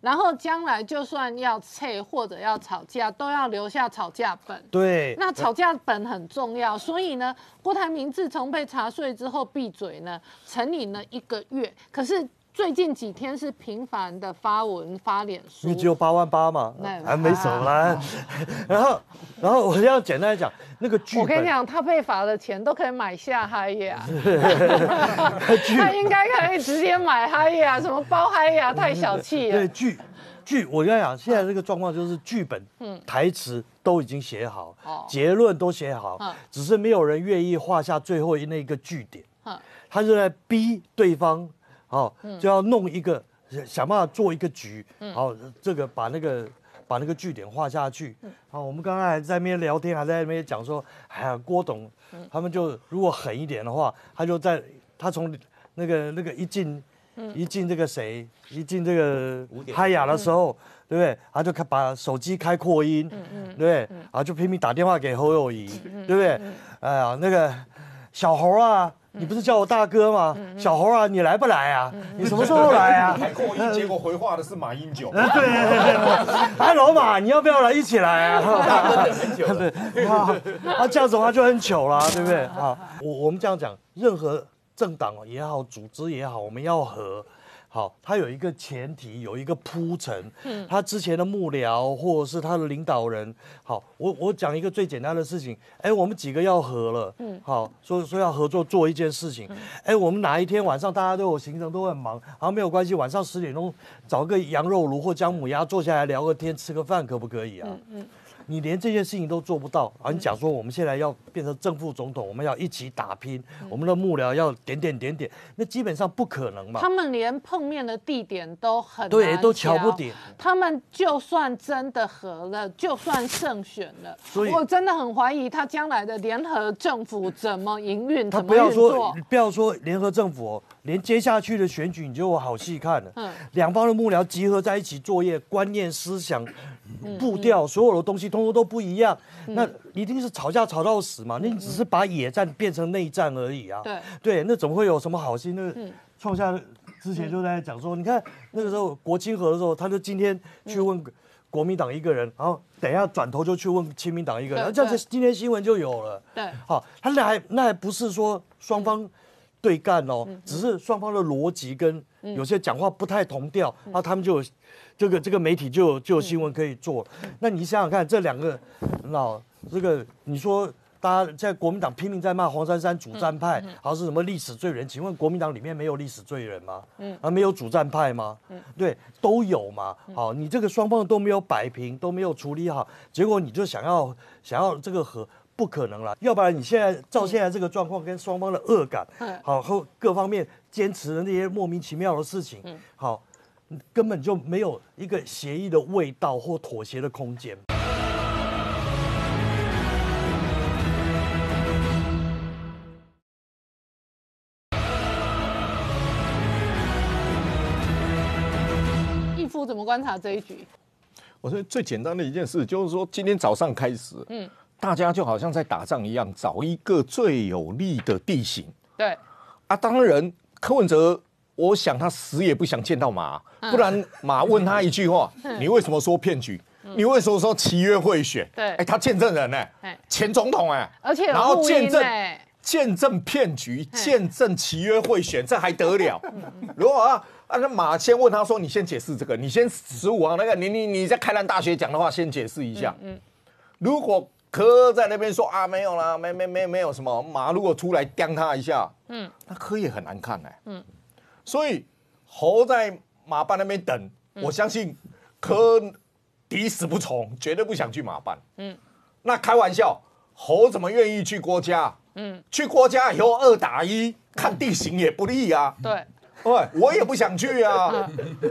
Speaker 1: 然后将来就算要撤或者要吵架，都要留下吵架本。
Speaker 7: 对，
Speaker 1: 那吵架本很重要，所以呢，郭台铭自从被查税之后闭嘴呢，沉吟了一个月。可是最近几天是频繁的发文发脸书，
Speaker 7: 你只有八万八嘛
Speaker 1: 那，
Speaker 7: 还没什么啦。然后，然后我要简单讲，那个剧，
Speaker 1: 我跟你讲，他被罚的钱都可以买下嗨呀，他应该可以直接买嗨呀，什么包嗨呀，太小气了。
Speaker 7: 对剧剧，我跟你讲，现在这个状况就是剧本、嗯。台词都已经写好结论都写好
Speaker 1: 嗯，
Speaker 7: 只是没有人愿意画下最后那一个句点。
Speaker 1: 嗯。
Speaker 7: 他就在逼对方，哦，就要弄一个想办法做一个局，
Speaker 1: 嗯
Speaker 7: 好，这个把那个。把那个据点画下去。好，我们刚刚还在那边聊天，还在那边讲说，哎呀，郭董他们就如果狠一点的话，他就在他从那个那个一进一进这个谁，一进这个嗨雅的时候，对不对？他就开把手机开扩音，对不对？然后就拼命打电话给侯友谊，对不对？哎呀，那个小猴啊。你不是叫我大哥吗？小猴啊，你来不来啊？你什么时候来啊？
Speaker 8: 还扩音，结果回话的是马英九。
Speaker 7: 对 哎，老马，你要不要来一起来啊？
Speaker 2: 很久了
Speaker 7: 啊，这样子的话就很糗了，对不对啊？我我们这样讲，任何政党也好，组织也好，我们要和。好，他有一个前提，有一个铺陈。嗯，他之前的幕僚或者是他的领导人，好，我我讲一个最简单的事情，哎，我们几个要合了，嗯，好，说说要合作做一件事情，哎，我们哪一天晚上大家都有行程，都很忙，好，没有关系，晚上十点钟找个羊肉炉或姜母鸭坐下来聊个天，吃个饭，可不可以啊？嗯你连这件事情都做不到，啊，你讲说我们现在要变成正副总统，我们要一起打拼，我们的幕僚要点点点点，那基本上不可能嘛
Speaker 1: 他。们连碰面的地点都很
Speaker 7: 对，都瞧不
Speaker 1: 瞧
Speaker 7: 点。
Speaker 1: 他们就算真的合了，就算胜选了，
Speaker 7: 所以
Speaker 1: 我真的很怀疑他将来的联合政府怎么营运，
Speaker 7: 他
Speaker 1: 怎么
Speaker 7: 不要说
Speaker 1: 运作。
Speaker 7: 不要说联合政府、哦，连接下去的选举你就有好戏看了。嗯，两方的幕僚集合在一起作业，观念、思想、步调，所有的东西通通都不一样，那一定是吵架吵到死嘛？那你只是把野战变成内战而已啊。
Speaker 1: 对
Speaker 7: 对，那怎么会有什么好戏？那个创下之前就在讲说，你看那个时候国清河的时候，他就今天去问国民党一个人，然后等一下转头就去问亲民党一个人，
Speaker 1: 对
Speaker 7: 这样子今天新闻就有了。
Speaker 1: 对
Speaker 7: 好，他那还那还不是说双方对干哦，只是双方的逻辑跟有些讲话不太同调，然后他们就有这个这个媒体就有就有新闻可以做。那你想想看，这两个老这个你说。大家在国民党拼命在骂黄珊珊主战派，好像是什么历史罪人？请问国民党里面没有历史罪人吗？嗯，啊，没有主战派吗？嗯，对，都有嘛。好，你这个双方都没有摆平，都没有处理好，结果你就想要想要这个和。不可能了，要不然你现在照现在这个状况，跟双方的恶感，好和各方面坚持的那些莫名其妙的事情，好，根本就没有一个协议的味道或妥协的空间。
Speaker 1: 义父怎么观察这一局？
Speaker 8: 我说最简单的一件事就是说，今天早上开始，嗯，大家就好像在打仗一样，找一个最有利的地形。
Speaker 1: 对，
Speaker 8: 啊。当然，柯文哲，我想他死也不想见到马，不然马问他一句话：你为什么说骗局？你为什么说契约会选？
Speaker 1: 对。
Speaker 8: 哎，他见证人呢
Speaker 1: 哎，
Speaker 8: 前总统哎，
Speaker 1: 而且有
Speaker 8: 然后
Speaker 1: 录
Speaker 8: 见证见证骗局，见证契约会选，这还得了？如果啊，啊那马先问他说：“你先解释这个，你先十五号那个，你你你在开南大学讲的话，先解释一下。”嗯。如果柯在那边说啊没有啦，没没没没有什么，马如果出来刁他一下，嗯，那柯也很难看哎、嗯，所以侯在马办那边等，我相信柯抵死不从，绝对不想去马办。嗯，那开玩笑，侯怎么愿意去郭家？嗯，去郭家以后二打一，看地形也不利啊。
Speaker 1: 对，
Speaker 8: 对，我也不想去啊，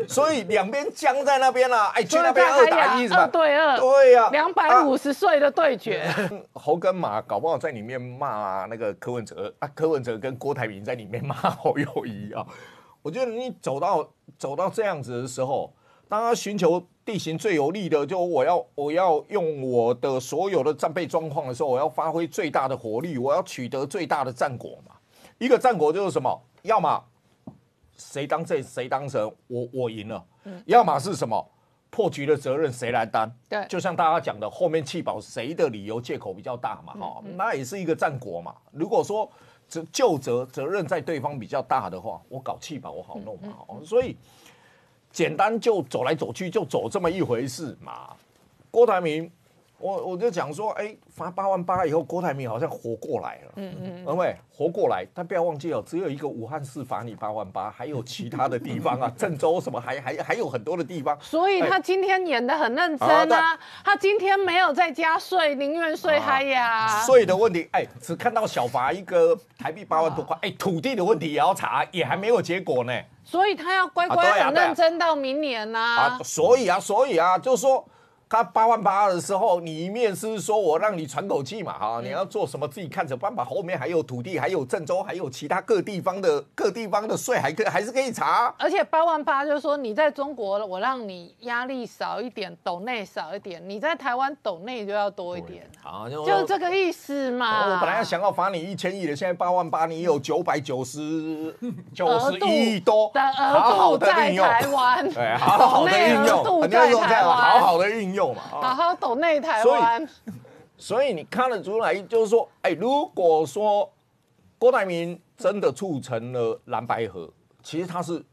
Speaker 8: 所以两边僵在那边啦、哎，去那边二打一是吧？
Speaker 1: 二对二，
Speaker 8: 对呀、
Speaker 1: 两百五十岁的对决，
Speaker 8: 侯跟马搞不好在里面骂那个柯文哲啊，柯文哲跟郭台铭在里面骂侯友谊啊。我觉得你走到走到这样子的时候，当他寻求地形最有利的，就我要我要用我的所有的战备状况的时候，我要发挥最大的火力，我要取得最大的战果嘛。一个战果就是什么？要么谁当正谁当神，我我赢了；要么是什么？破局的责任谁来担？
Speaker 1: 对
Speaker 8: 就像大家讲的，后面弃保谁的理由借口比较大嘛？哈、那也是一个战果嘛。如果说责就责责任在对方比较大的话，我搞弃保我好弄嘛。哦所以简单就走来走去就走这么一回事嘛。郭台铭，我我就讲说，哎，罚八万八以后，郭台铭好像活过来了，嗯嗯，因为活过来，但不要忘记哦，只有一个武汉市罚你八万八，还有其他的地方啊，郑州什么还还还有很多的地方，
Speaker 1: 所以他今天演的很认真
Speaker 8: 啊
Speaker 1: 他今天没有在加税，宁愿税嗨呀。
Speaker 8: 税的问题，哎，只看到小罚一个台币八万多块，哎，土地的问题也要查，也还没有结果呢。
Speaker 1: 所以他要乖
Speaker 8: 啊
Speaker 1: 乖
Speaker 8: 对啊对啊
Speaker 1: 很认真到明年呐、
Speaker 8: 啊，所以啊，所以啊，就是说。他八万八的时候，你一面是说我让你喘口气嘛，哈，你要做什么自己看着办吧。后面还有土地，还有郑州，还有其他各地方的各地方的税，还可还是可以查。
Speaker 1: 而且八万八就是说你在中国，我让你压力少一点，抖内少一点；你在台湾抖内就要多一点，
Speaker 8: 好，就
Speaker 1: 就这个意思嘛。
Speaker 8: 我本来要想要罚你一千亿的，现在八万八，你有九百九十九十一亿多，
Speaker 1: 的
Speaker 8: 好好
Speaker 1: 额度在
Speaker 8: 的运用，
Speaker 1: 台湾，
Speaker 8: 对，好好的运用，人家说这样，
Speaker 1: 在台湾
Speaker 8: 好好的运用
Speaker 1: 好好抖内台
Speaker 8: 所以
Speaker 1: 湾。
Speaker 8: 所以你看得出来，就是说，哎，如果说郭台铭真的促成了蓝白河，其实他是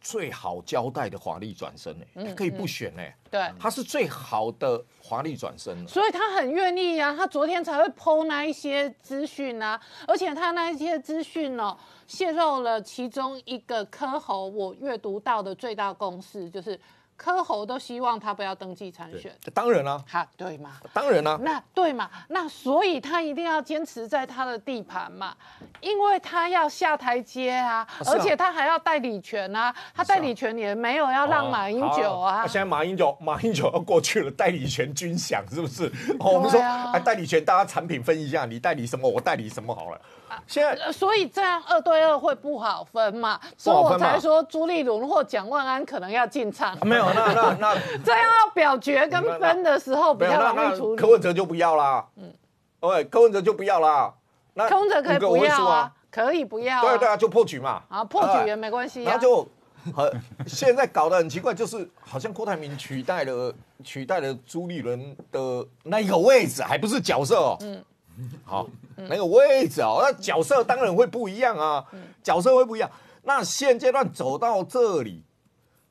Speaker 8: 最好交代的华丽转身呢，他可以不选呢，
Speaker 1: 对
Speaker 8: 他是最好的华丽转身了。
Speaker 1: 所以他很愿意啊，他昨天才会剖那一些资讯啊，而且他那一些资讯哦，泄露了其中一个科侯我阅读到的最大共识，就是科侯都希望他不要登记参选，
Speaker 8: 当然啦、
Speaker 1: 哈，对吗？
Speaker 8: 当然啦、
Speaker 1: 那对嘛？那所以他一定要坚持在他的地盘嘛，因为他要下台阶啊，
Speaker 8: 啊
Speaker 1: 而且他还要代理权啊，他代理权也没有要让马英九啊。
Speaker 8: 现在马英九，马英九要过去了，代理权均享是不是？哦，我们说，哎，代理权大家产品分一下，你代理什么，我代理什么好了。现在
Speaker 1: 呃所以这样二对二会不好分嘛，所以我才说朱立伦或蒋万安可能要进场，
Speaker 8: 没有，那那那
Speaker 1: 这样要表决跟分的时候比较
Speaker 8: 那
Speaker 1: 容易处理
Speaker 8: 柯。文哲就不要啦。嗯，对，柯文哲就不要啦。那
Speaker 1: 空着可以不要啊可以不要啊。
Speaker 8: 对对啊，就破局嘛。
Speaker 1: 啊，破局也没关系啊。
Speaker 8: 然后就很现在搞得很奇怪，就是好像郭台铭取代了取代了朱立伦的那一个位置，还不是角色哦。嗯，好，那个位置哦，那角色当然会不一样啊，角色会不一样。那现阶段走到这里，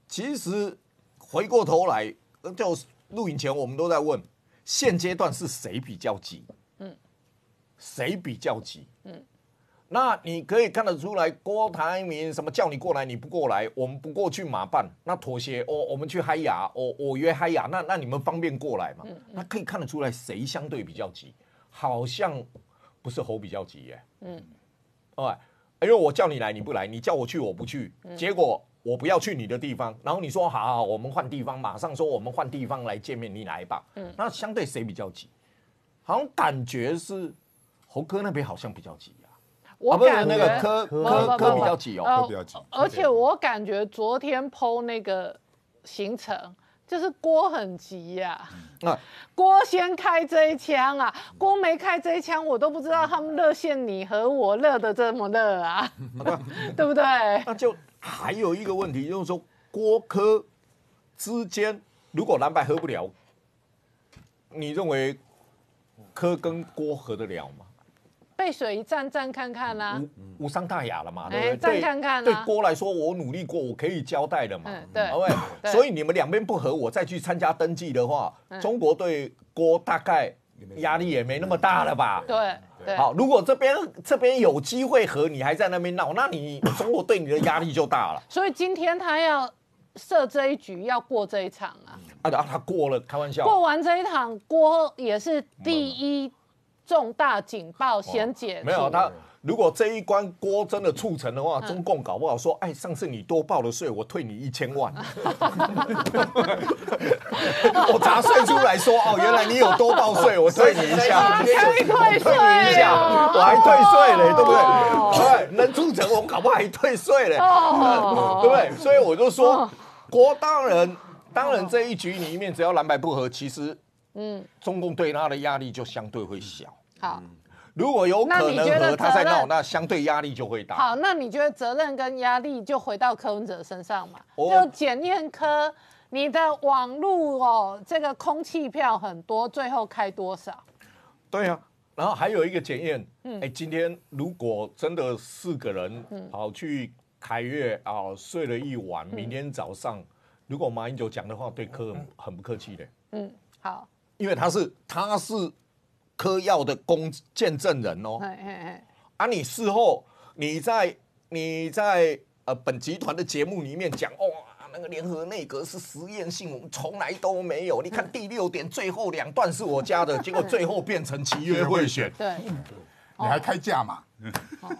Speaker 8: 其实回过头来，呃就录影前我们都在问，现阶段是谁比较急？嗯，谁比较急？嗯。那你可以看得出来，郭台铭什么叫你过来你不过来，我们不过去马办，那妥协，哦，我们去嗨雅，哦，我约嗨雅，那那你们方便过来嘛？那可以看得出来谁相对比较急，好像不是猴比较急耶，嗯，哦，因为我叫你来你不来，你叫我去我不去，结果我不要去你的地方，然后你说好好好，我们换地方，马上说我们换地方来见面，你来吧，嗯，那相对谁比较急？好像感觉是猴哥那边好像比较急啊。
Speaker 1: 我感觉
Speaker 8: 那个柯
Speaker 1: 不
Speaker 8: 柯柯
Speaker 1: 不不
Speaker 8: 比较急哦
Speaker 5: 科比较急。
Speaker 1: 而且我感觉昨天剖那个行程，就是郭很急呀、
Speaker 8: 那
Speaker 1: 郭先开这一枪啊，郭没开这一枪，我都不知道他们热线你和我热的这么热啊，对不对？
Speaker 8: 那就还有一个问题，就是说郭科之间如果蓝白合不了，你认为科跟郭合得了吗？
Speaker 1: 背水一战，战看看啊。
Speaker 8: 无无伤大雅了嘛，对
Speaker 1: 哎
Speaker 8: 不对？
Speaker 1: 再看看啊
Speaker 8: 对郭来说，我努力过，我可以交代的嘛，
Speaker 1: 嗯对
Speaker 8: 对不对？所以你们两边不和，我再去参加登记的话，
Speaker 1: 嗯
Speaker 8: 中国对郭大概压力也没那么大了吧？
Speaker 1: 对对，
Speaker 8: 好，如果这边这边有机会和你还在那边闹，那你中国对你的压力就大了。
Speaker 1: 所以今天他要设这一局，要过这一场啊。
Speaker 8: 啊，然后他过了，开玩笑。
Speaker 1: 过完这一场，郭也是第一重大警报先解除。
Speaker 8: 没有他，如果这一关郭真的促成的话，中共搞不好说，哎，上次你多报了税，我退你一千万。我查税出来说，哦，原来你有多报税，我退你一下，
Speaker 1: 退
Speaker 8: 你一下，
Speaker 1: 哦
Speaker 8: 我还退税嘞，对不
Speaker 1: 哦
Speaker 8: 对？对，能促成我搞不好还退税嘞，
Speaker 1: 哦
Speaker 8: 对不对？所以我就说，郭当然，当然这一局里面只要蓝白不合，其实，嗯，中共对他的压力就相对会小。
Speaker 1: 好。
Speaker 8: 如果有可能和他在闹，那相对压力就会大。
Speaker 1: 好，那你觉得责任跟压力就回到柯文哲身上嘛？
Speaker 8: 哦。
Speaker 1: 就检验科，你的网路哦，这个空气票很多，最后开多少？
Speaker 8: 对啊，然后还有一个检验，
Speaker 1: 嗯。
Speaker 8: 哎、今天如果真的四个人跑去凯悦啊、睡了一晚，
Speaker 1: 嗯。
Speaker 8: 明天早上如果马英九讲的话，对柯很很不客气的，
Speaker 1: 嗯，好，
Speaker 8: 因为他是他是柯要的公见证人哦。
Speaker 1: 嘿嘿嘿，
Speaker 8: 啊，你事后你在你在呃本集团的节目里面讲，哦，那个联合内阁是实验性，我们从来都没有。你看第六点最后两段是我加的，结果最后变成契约贿选，
Speaker 1: 对，
Speaker 5: 你还开价嘛？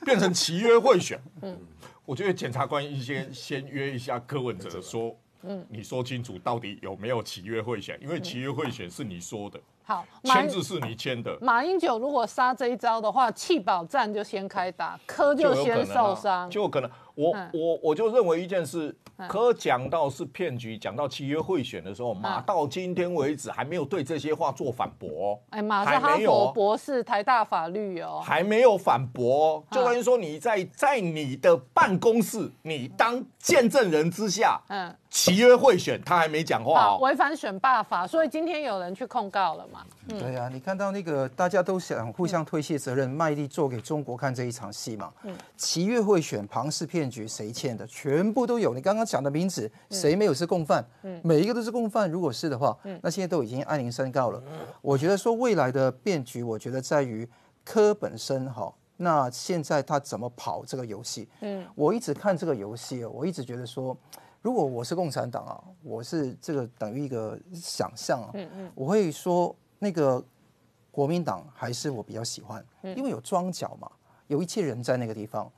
Speaker 8: 变成契约贿选。嗯，我觉得检察官先先约一下柯文哲说。嗯，你说清楚到底有没有契约贿选？因为契约贿选是你说的，
Speaker 1: 好，
Speaker 8: 签字是你签的，
Speaker 1: 马英九如果杀这一招的话，弃保战就先开打，柯就先受伤。
Speaker 8: 就有可能。我
Speaker 1: 嗯。
Speaker 8: 我我就认为一件事，柯讲到是骗局，讲到契约贿选的时候，马到今天为止还没有对这些话做反驳哦，
Speaker 1: 哎，马是
Speaker 8: 还
Speaker 1: 哈佛博士，台大法律哦。
Speaker 8: 还没有反驳就等于说你在在你的办公室，你当见证人之下，
Speaker 1: 嗯，
Speaker 8: 契约贿选，他还没讲话，哦。
Speaker 1: 违反选罢法，所以今天有人去控告了嘛？
Speaker 6: 对啊，你看到那个大家都想互相推卸责任，卖力做给中国看这一场戏嘛。嗯七月会选庞氏骗局谁欠的，全部都有。你刚刚讲的名字，谁没有是共犯？每一个都是共犯。如果是的话，那现在都已经按铃申告了。我觉得说未来的变局，我觉得在于科本身哈。那现在他怎么跑这个游戏？嗯，我一直看这个游戏，我一直觉得说，如果我是共产党啊，我是这个等于一个想象啊，嗯嗯我会说那个国民党还是我比较喜欢，因为有庄脚嘛，有一切人在那个地方。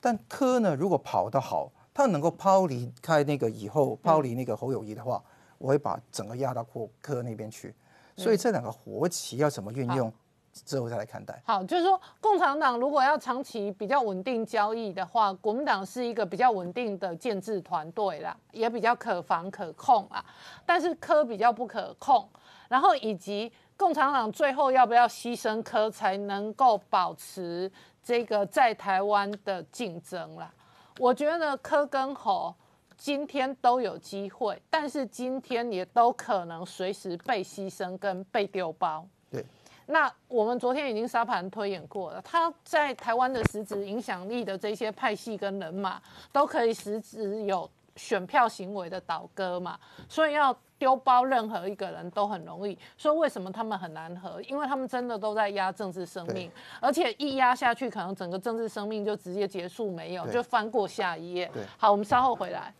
Speaker 6: 但柯呢，如果跑得好，他能够抛离开那个以后，抛离那个侯友谊的话，我会把整个压到柯柯那边去。所以这两个活棋要怎么运用，之后再来看待。
Speaker 1: 好，就是说，共产党如果要长期比较稳定交易的话，国民党是一个比较稳定的建制团队啦，也比较可防可控啊。但是科比较不可控，然后以及共产党最后要不要牺牲科才能够保持这个在台湾的竞争啦？我觉得科跟侯今天都有机会，但是今天也都可能随时被牺牲跟被丢包。
Speaker 6: 对，
Speaker 1: 那我们昨天已经沙盘推演过了，他在台湾的实质影响力的这些派系跟人马，都可以实质有选票行为的倒戈嘛，所以要丢包任何一个人都很容易。所以为什么他们很难合？因为他们真的都在压政治生命，而且一压下去，可能整个政治生命就直接结束没有，就翻过下一页。好，我们稍后回来。